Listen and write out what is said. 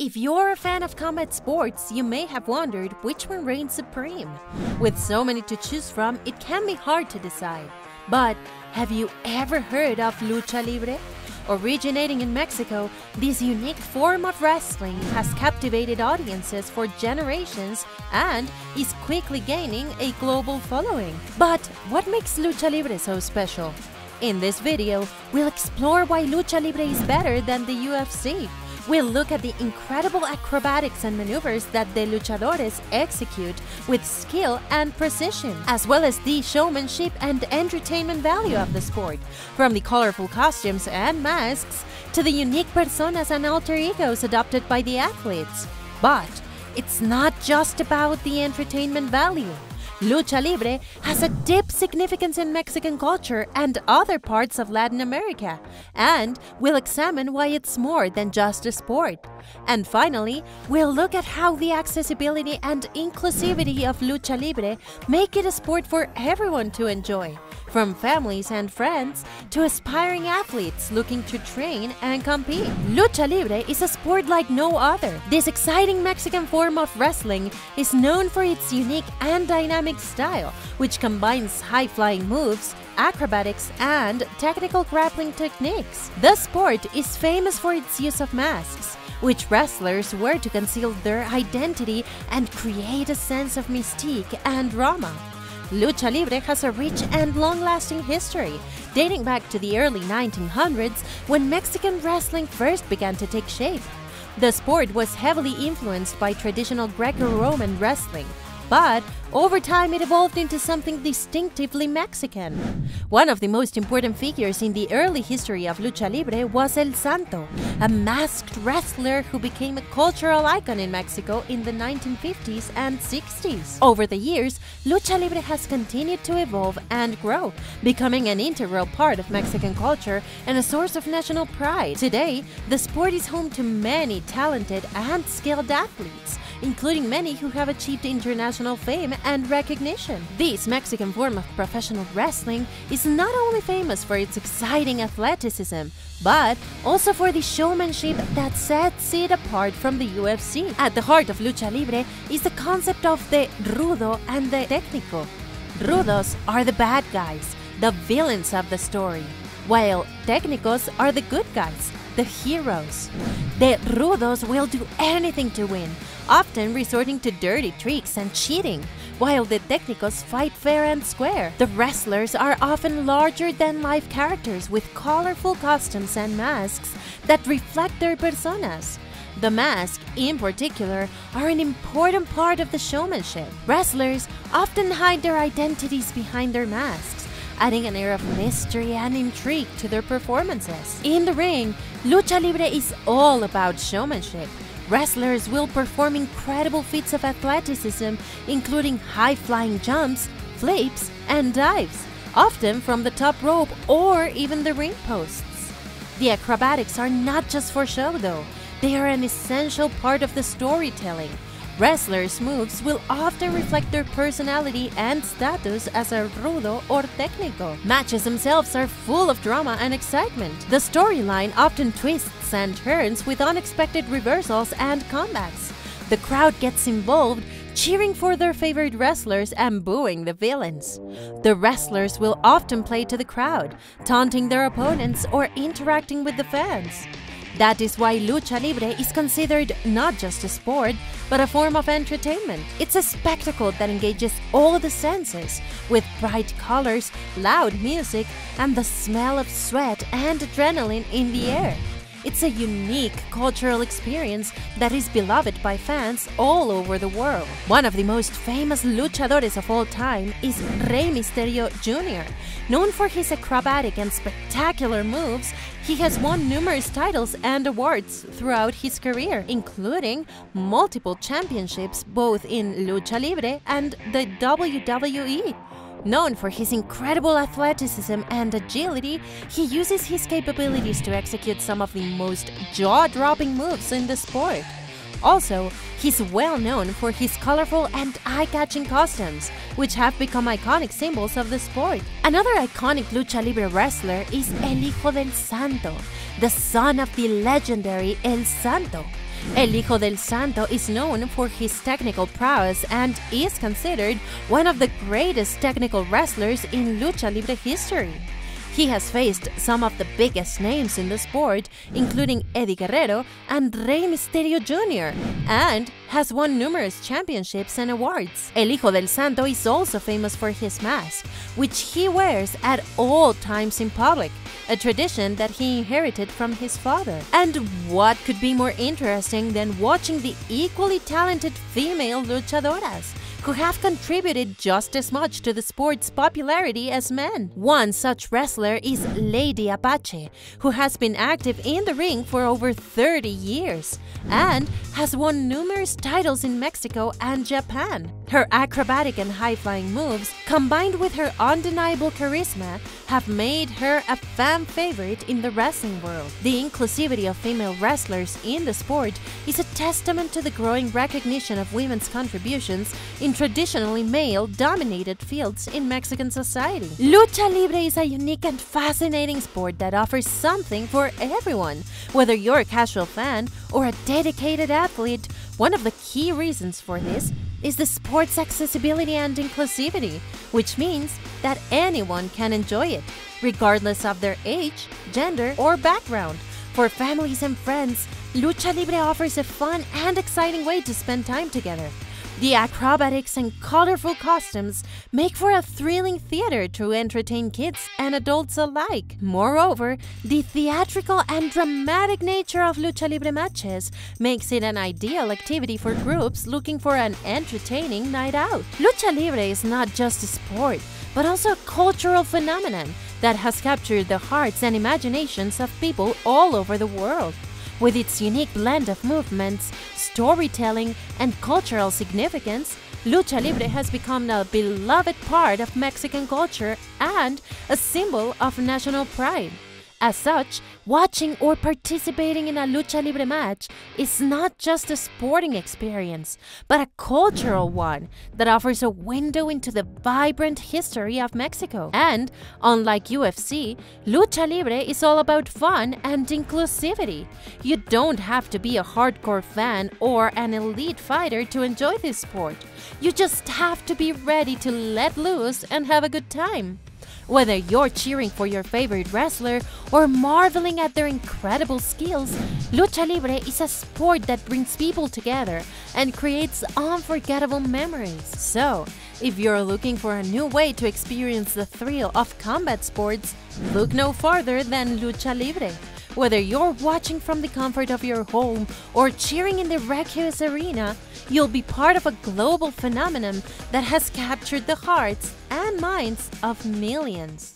If you're a fan of combat sports, you may have wondered which one reigns supreme. With so many to choose from, it can be hard to decide. But have you ever heard of lucha libre? Originating in Mexico, this unique form of wrestling has captivated audiences for generations and is quickly gaining a global following. But what makes lucha libre so special? In this video, we'll explore why lucha libre is better than the UFC We'll look at the incredible acrobatics and maneuvers that the luchadores execute with skill and precision, as well as the showmanship and entertainment value of the sport, from the colorful costumes and masks to the unique personas and alter egos adopted by the athletes. But it's not just about the entertainment value. Lucha Libre has a deep significance in Mexican culture and other parts of Latin America, and we'll examine why it's more than just a sport. And finally, we'll look at how the accessibility and inclusivity of Lucha Libre make it a sport for everyone to enjoy from families and friends to aspiring athletes looking to train and compete. Lucha Libre is a sport like no other. This exciting Mexican form of wrestling is known for its unique and dynamic style, which combines high flying moves, acrobatics, and technical grappling techniques. The sport is famous for its use of masks which wrestlers wear to conceal their identity and create a sense of mystique and drama. Lucha Libre has a rich and long-lasting history, dating back to the early 1900s when Mexican wrestling first began to take shape. The sport was heavily influenced by traditional Greco-Roman wrestling, but over time, it evolved into something distinctively Mexican. One of the most important figures in the early history of lucha libre was El Santo, a masked wrestler who became a cultural icon in Mexico in the 1950s and 60s. Over the years, lucha libre has continued to evolve and grow, becoming an integral part of Mexican culture and a source of national pride. Today, the sport is home to many talented and skilled athletes, including many who have achieved international fame and recognition. This Mexican form of professional wrestling is not only famous for its exciting athleticism, but also for the showmanship that sets it apart from the UFC. At the heart of lucha libre is the concept of the rudo and the técnico. Rudos are the bad guys, the villains of the story, while técnicos are the good guys, the heroes. The rudos will do anything to win, often resorting to dirty tricks and cheating while the técnicos fight fair and square. The wrestlers are often larger than life characters with colorful costumes and masks that reflect their personas. The mask, in particular, are an important part of the showmanship. Wrestlers often hide their identities behind their masks, adding an air of mystery and intrigue to their performances. In the ring, Lucha Libre is all about showmanship. Wrestlers will perform incredible feats of athleticism, including high flying jumps, flips, and dives, often from the top rope or even the ring posts. The acrobatics are not just for show, though, they are an essential part of the storytelling. Wrestlers' moves will often reflect their personality and status as a rudo or técnico. Matches themselves are full of drama and excitement. The storyline often twists and turns with unexpected reversals and comebacks. The crowd gets involved, cheering for their favorite wrestlers and booing the villains. The wrestlers will often play to the crowd, taunting their opponents or interacting with the fans. That is why lucha libre is considered not just a sport, but a form of entertainment. It's a spectacle that engages all the senses, with bright colors, loud music, and the smell of sweat and adrenaline in the air. It's a unique cultural experience that is beloved by fans all over the world. One of the most famous luchadores of all time is Rey Mysterio Jr. Known for his acrobatic and spectacular moves, he has won numerous titles and awards throughout his career, including multiple championships both in Lucha Libre and the WWE. Known for his incredible athleticism and agility, he uses his capabilities to execute some of the most jaw-dropping moves in the sport. Also, he's well known for his colorful and eye-catching costumes, which have become iconic symbols of the sport. Another iconic lucha libre wrestler is El Hijo del Santo, the son of the legendary El Santo. El Hijo del Santo is known for his technical prowess and is considered one of the greatest technical wrestlers in lucha libre history. He has faced some of the biggest names in the sport, including Eddie Guerrero and Rey Mysterio Jr., and has won numerous championships and awards. El Hijo del Santo is also famous for his mask, which he wears at all times in public, a tradition that he inherited from his father. And what could be more interesting than watching the equally talented female luchadoras? Who have contributed just as much to the sport's popularity as men. One such wrestler is Lady Apache, who has been active in the ring for over 30 years and has won numerous titles in Mexico and Japan. Her acrobatic and high flying moves, combined with her undeniable charisma, have made her a fan favorite in the wrestling world. The inclusivity of female wrestlers in the sport is a testament to the growing recognition of women's contributions in traditionally male dominated fields in Mexican society. Lucha Libre is a unique and fascinating sport that offers something for everyone. Whether you're a casual fan or a dedicated athlete, one of the key reasons for this is the sport's accessibility and inclusivity, which means that anyone can enjoy it, regardless of their age, gender, or background. For families and friends, Lucha Libre offers a fun and exciting way to spend time together. The acrobatics and colorful costumes make for a thrilling theater to entertain kids and adults alike. Moreover, the theatrical and dramatic nature of lucha libre matches makes it an ideal activity for groups looking for an entertaining night out. Lucha libre is not just a sport, but also a cultural phenomenon that has captured the hearts and imaginations of people all over the world. With its unique blend of movements, storytelling, and cultural significance, Lucha Libre has become a beloved part of Mexican culture and a symbol of national pride. As such, watching or participating in a lucha libre match is not just a sporting experience, but a cultural one that offers a window into the vibrant history of Mexico. And, unlike UFC, lucha libre is all about fun and inclusivity. You don't have to be a hardcore fan or an elite fighter to enjoy this sport. You just have to be ready to let loose and have a good time. Whether you're cheering for your favorite wrestler or marveling at their incredible skills, Lucha Libre is a sport that brings people together and creates unforgettable memories. So, if you're looking for a new way to experience the thrill of combat sports, look no farther than Lucha Libre. Whether you're watching from the comfort of your home or cheering in the Regios Arena, you'll be part of a global phenomenon that has captured the hearts and minds of millions.